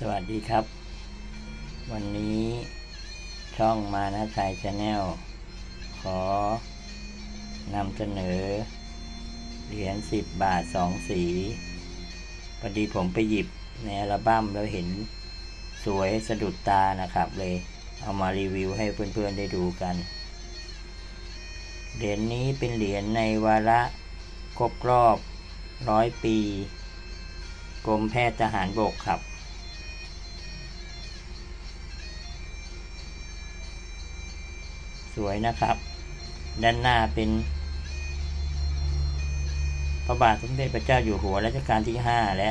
สวัสดีครับ วันนี้ช่องมานะชัยชาแนลขอนำเสนอ เหรียญสิบบาทสองสีพอดีผมไปหยิบในอัลบั้มแล้วเห็นสวยสะดุดตานะครับ เลยเอามารีวิวให้เพื่อนๆได้ดูกัน เหรียญนี้เป็นเหรียญในวาระครบรอบร้อยปี กรมแพทย์ทหารบกครับ สวยนะครับ ด้านหน้าเป็น พระบาทสมเด็จพระเจ้าอยู่หัวรัชกาลที่ 5 และ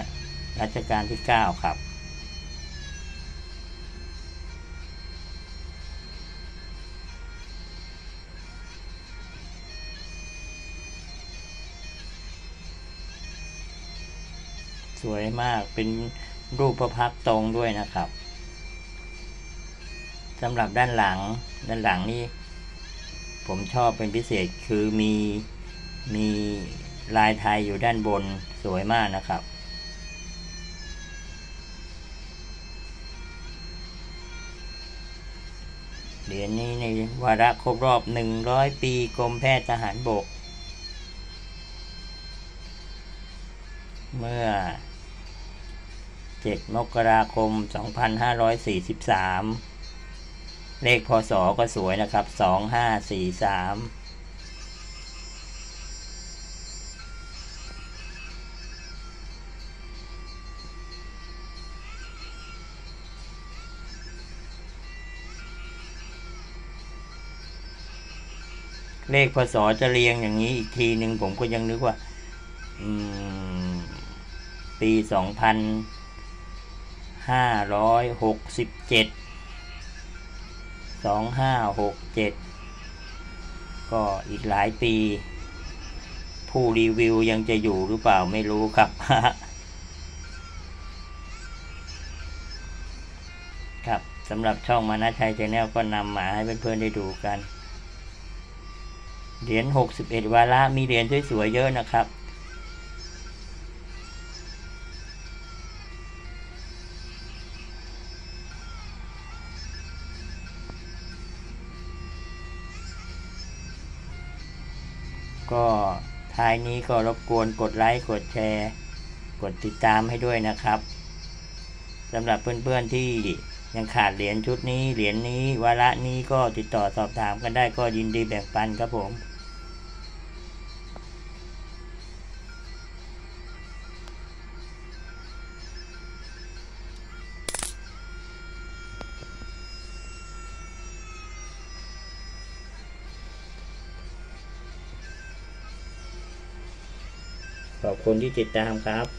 รัชกาลที่ 9 ครับ สวยมากเป็นรูปพระพักตรงด้วยนะครับสำหรับด้านหลังด้านหลังนี่ ผมชอบเป็นพิเศษคือมีมีลายไทยอยู่ด้านบนสวยมากนะครับ เหรียญนี้ในวาระครบรอบ 100 ปีกรมแพทย์ทหารบก เมื่อ 7 มกราคม 2543 เลขพศก็สวยนะครับ2543เลขพศจะเรียงอย่างนี้อีกทีหนึ่งผมก็ยังนึกว่าปีสองพันห้าร้อยหกสิบเจ็ด สองห้าหกเจ็ดก็อีกหลายปี ผู้รีวิวยังจะอยู่หรือเปล่าไม่รู้ครับ ครับสำหรับช่องมานาชัยชแนลก็นำมาให้เพื่อนๆได้ดูกัน เหรียญ 61 วาระมีเหรียญสวยๆเยอะนะครับ ก็ท้ายนี้ก็รบกวนกดไลค์ กดแชร์ กดติดตามให้ด้วยนะครับสำหรับเพื่อนๆที่ยังขาดเหรียญชุดนี้ เหรียญนี้วาระนี้ก็ติดต่อสอบถามกันได้ก็ยินดีแบ่งปันครับผม ขอบคุณที่ติดตามครับ